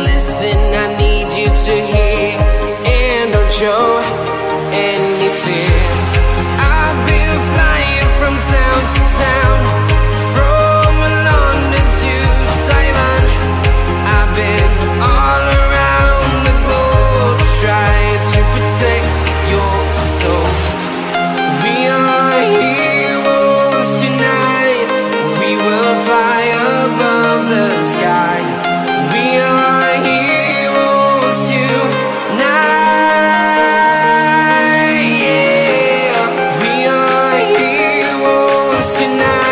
listen. I need tonight.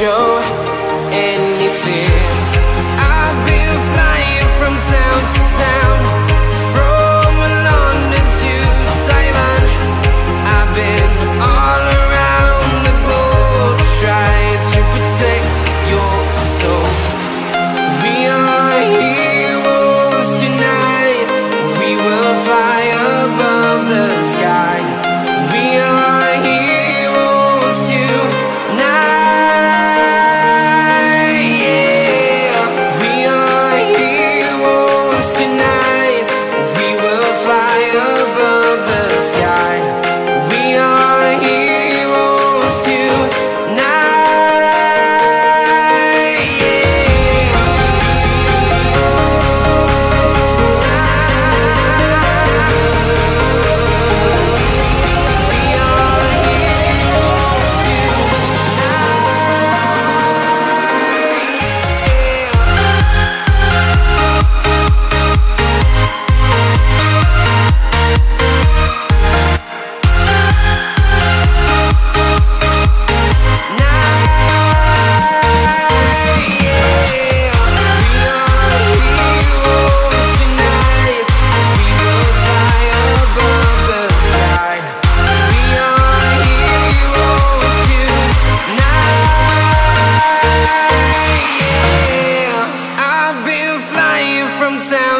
show any